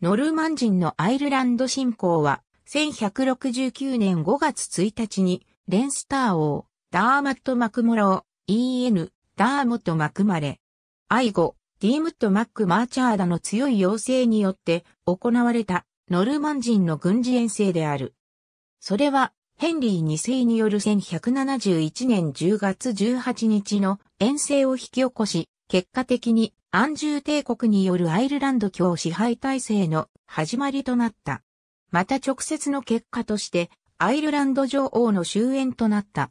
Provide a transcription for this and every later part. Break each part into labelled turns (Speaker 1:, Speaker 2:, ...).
Speaker 1: ノルマン人のアイルランド侵攻は、1169年5月1日に、レンスター王、ダーマット・マクモロー、EN、ダーモット・マクマレ。愛語、ディームット・マック・マーチャーダの強い要請によって行われたノルマン人の軍事遠征である。それは、ヘンリー2世による1171年10月18日の遠征を引き起こし、結果的にアンジュー帝国によるアイルランド卿支配体制の始まりとなった。また直接の結果として、アイルランド上王の終焉となった。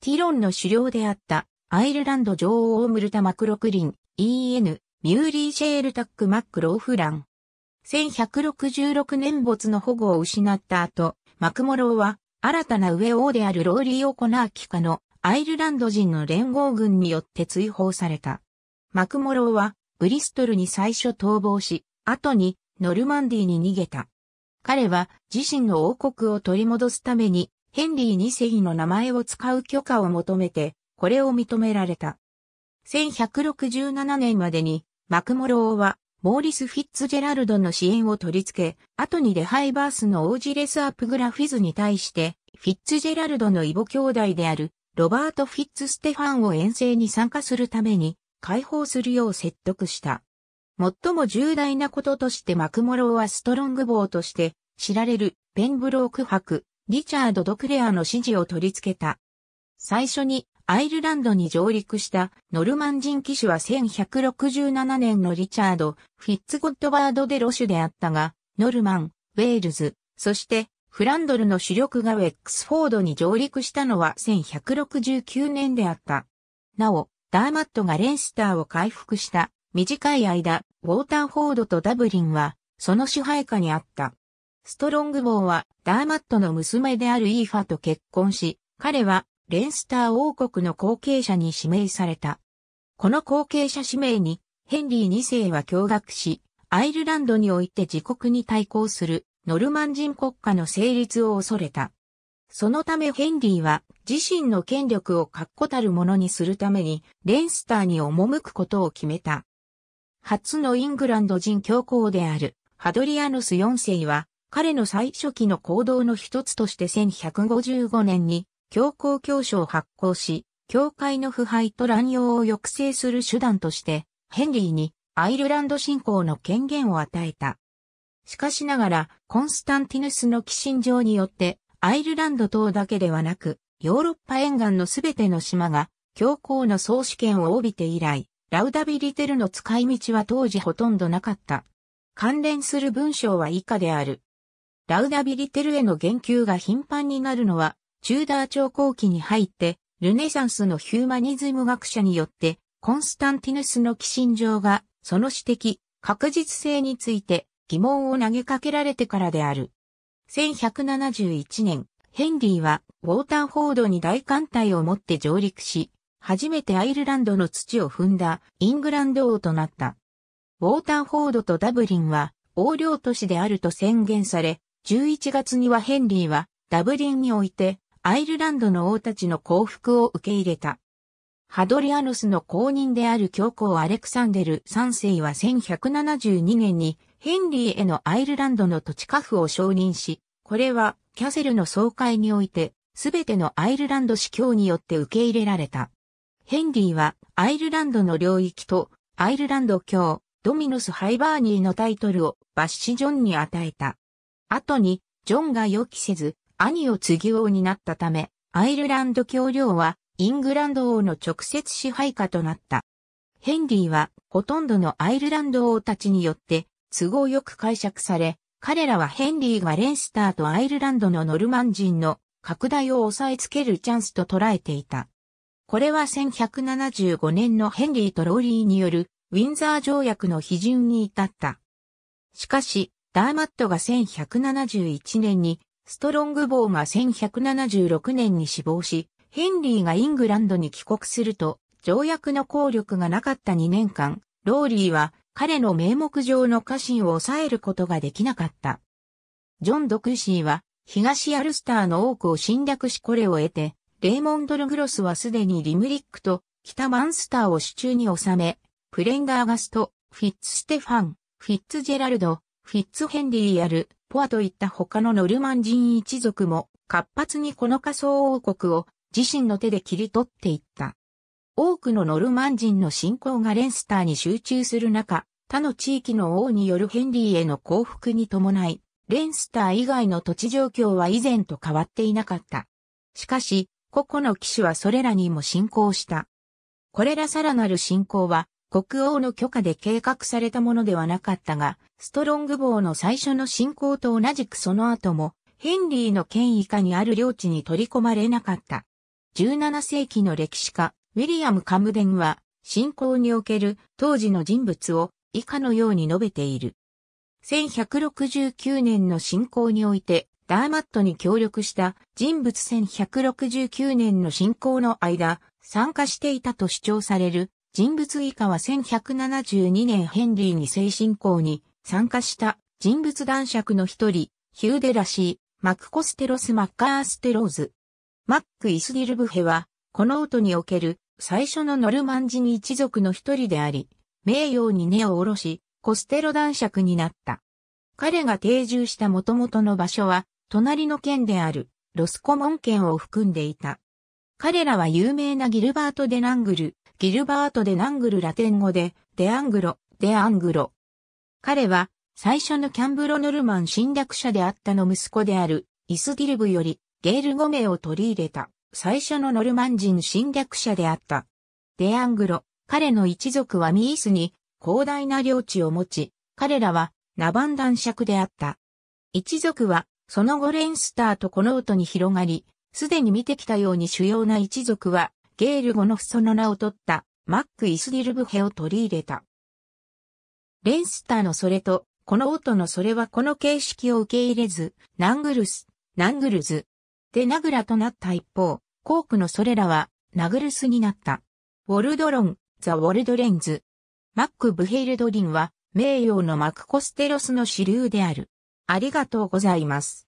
Speaker 1: ティロンの首領であったアイルランド上王ムルタ・マクロクリン、EN、ミューリー・シェールタック・マック・ローフラン。1166年没の保護を失った後、マクモローは新たな上王であるローリー・オコナー麾下のアイルランド人の連合軍によって追放された。マクモローはブリストルに最初逃亡し、後にノルマンディに逃げた。彼は自身の王国を取り戻すためにヘンリー2世の名前を使う許可を求めて、これを認められた。1167年までにマクモローはモーリス・フィッツジェラルドの支援を取り付け、後にレハイバースのオージレス・アップグラフィズに対して、フィッツジェラルドの異母兄弟であるロバート・フィッツ・ステファンを遠征に参加するために解放するよう説得した。最も重大なこととしてマクモローはストロングボーとして知られるペンブローク伯、リチャード・ドクレアの指示を取り付けた。最初にアイルランドに上陸したノルマン人騎士は1167年のリチャード・フィッツゴッドバード・デ・ロシュであったが、ノルマン、ウェールズ、そしてフランドルの主力がウェックスフォードに上陸したのは1169年であった。なお、ダーマットがレンスターを回復した短い間、ウォーターフォードとダブリンはその支配下にあった。ストロングボーはダーマットの娘であるイーファと結婚し、彼はレンスター王国の後継者に指名された。この後継者指名にヘンリー2世は驚愕し、アイルランドにおいて自国に対抗するノルマン人国家の成立を恐れた。そのためヘンリーは自身の権力を確固たるものにするためにレンスターに赴くことを決めた。初のイングランド人教皇であるハドリアヌス4世は彼の最初期の行動の一つとして1155年に教皇教書を発行し、教会の腐敗と乱用を抑制する手段としてヘンリーにアイルランド侵攻の権限を与えた。しかしながら、コンスタンティヌスの寄進状によって、アイルランド島だけではなく、ヨーロッパ沿岸のすべての島が、教皇の総主権を帯びて以来、ラウダビリテルの使い道は当時ほとんどなかった。関連する文章は以下である。ラウダビリテルへの言及が頻繁になるのは、チューダー朝後期に入って、ルネサンスのヒューマニズム学者によって、コンスタンティヌスの寄進状が、その指摘、確実性について疑問を投げかけられてからである。1171年、ヘンリーはウォーターフォードに大艦隊を持って上陸し、初めてアイルランドの土を踏んだイングランド王となった。ウォーターフォードとダブリンは王領都市であると宣言され、11月にはヘンリーはダブリンにおいてアイルランドの王たちの降伏を受け入れた。ハドリアヌスの公認である教皇アレクサンデル3世は1172年にヘンリーへのアイルランドの土地下付を承認し、これはキャセルの総会において、すべてのアイルランド司教によって受け入れられた。ヘンリーはアイルランドの領域とアイルランド教ドミノス・ハイバーニーのタイトルをバッシジョンに与えた。後にジョンが予期せず兄を継ぎ王になったため、アイルランド教領はイングランド王の直接支配下となった。ヘンリーはほとんどのアイルランド王たちによって都合よく解釈され、彼らはヘンリーがレンスターとアイルランドのノルマン人の拡大を抑えつけるチャンスと捉えていた。これは1175年のヘンリーとローリーによるウィンザー条約の批准に至った。しかし、ダーマットが1171年に、ストロングボーが1176年に死亡し、ヘンリーがイングランドに帰国すると、条約の効力がなかった2年間、ローリーは彼の名目上の家臣を抑えることができなかった。ジョン・ド・クーシーは、東アルスターの多くを侵略しこれを得て、レーモンドル・グロスはすでにリムリックと北マンスターを手中に収め、プレンダーガスト、フィッツ・ステファン、フィッツジェラルド、フィッツヘンリーやル、ポアといった他のノルマン人一族も活発にこの仮想王国を自身の手で切り取っていった。多くのノルマン人の信仰がレンスターに集中する中、他の地域の王によるヘンリーへの降伏に伴い、レンスター以外の土地状況は以前と変わっていなかった。しかし、個々の騎士はそれらにも信仰した。これらさらなる信仰は、国王の許可で計画されたものではなかったが、ストロングボーの最初の信仰と同じくその後も、ヘンリーの権威下にある領地に取り込まれなかった。17世紀の歴史家、ウィリアム・カムデンは、信仰における当時の人物を以下のように述べている。1169年の信仰において、ダーマットに協力した人物1169年の信仰の間、参加していたと主張される人物以下は1172年ヘンリーに聖信仰に参加した人物男爵の一人、ヒューデラシー、マクコステロス・マッカーステローズ。マック・イスディルブヘは、この音における最初のノルマン人一族の一人であり、名誉に根を下ろし、コステロ男爵になった。彼が定住した元々の場所は、隣の県である、ロスコモン県を含んでいた。彼らは有名なギルバート・デ・ナングル、ギルバート・デ・ナングルラテン語で、デアングロ、デアングロ。彼は、最初のキャンブロ・ノルマン侵略者であったの息子である、イスディルブより、ゲール語名を取り入れた、最初のノルマン人侵略者であった。デアングロ、彼の一族はミースに広大な領地を持ち、彼らはナバン男爵であった。一族はその後レンスターとこの音に広がり、すでに見てきたように主要な一族はゲール語のその名を取ったマック・イスディルブヘを取り入れた。レンスターのそれとこの音のそれはこの形式を受け入れず、ナングルス、ナングルズ、でナグラとなった一方、コークのそれらはナグルスになった。ウォルドロン、ザ・ウォルドレンズ。マック・ブヘイルドリンは、名誉のマクコステロスの支流である。ありがとうございます。